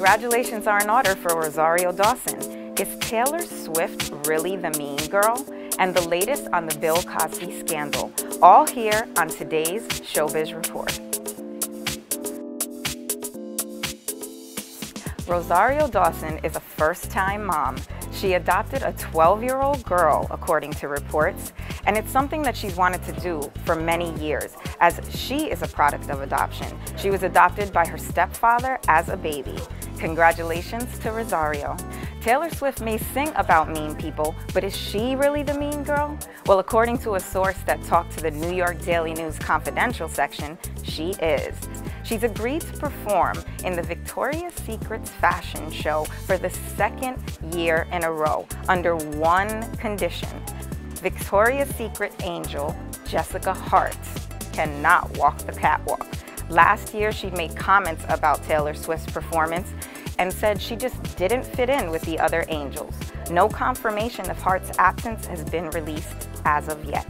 Congratulations are in order for Rosario Dawson. Is Taylor Swift really the mean girl? And the latest on the Bill Cosby scandal. All here on today's Showbiz Report. Rosario Dawson is a first-time mom. She adopted a 12-year-old girl, according to reports, and it's something that she's wanted to do for many years, as she is a product of adoption. She was adopted by her stepfather as a baby. Congratulations to Rosario. Taylor Swift may sing about mean people, but is she really the mean girl? Well, according to a source that talked to the New York Daily News Confidential section, she is. She's agreed to perform in the Victoria's Secret's fashion show for the second year in a row under one condition. Victoria's Secret angel Jessica Hart cannot walk the catwalk. Last year, she made comments about Taylor Swift's performance and said she just didn't fit in with the other angels. No confirmation of Hart's absence has been released as of yet.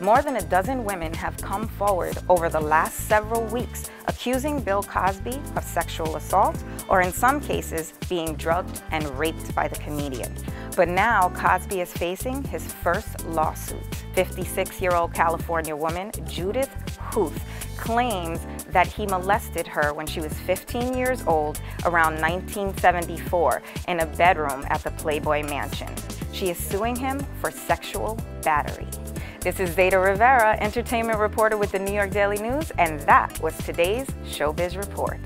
More than a dozen women have come forward over the last several weeks accusing Bill Cosby of sexual assault or in some cases being drugged and raped by the comedian. But now Cosby is facing his first lawsuit. 56-year-old California woman Judith Huth claims that he molested her when she was 15 years old around 1974 in a bedroom at the Playboy Mansion. She is suing him for sexual battery. This is Zayda Rivera, entertainment reporter with the New York Daily News, and that was today's Showbiz Report.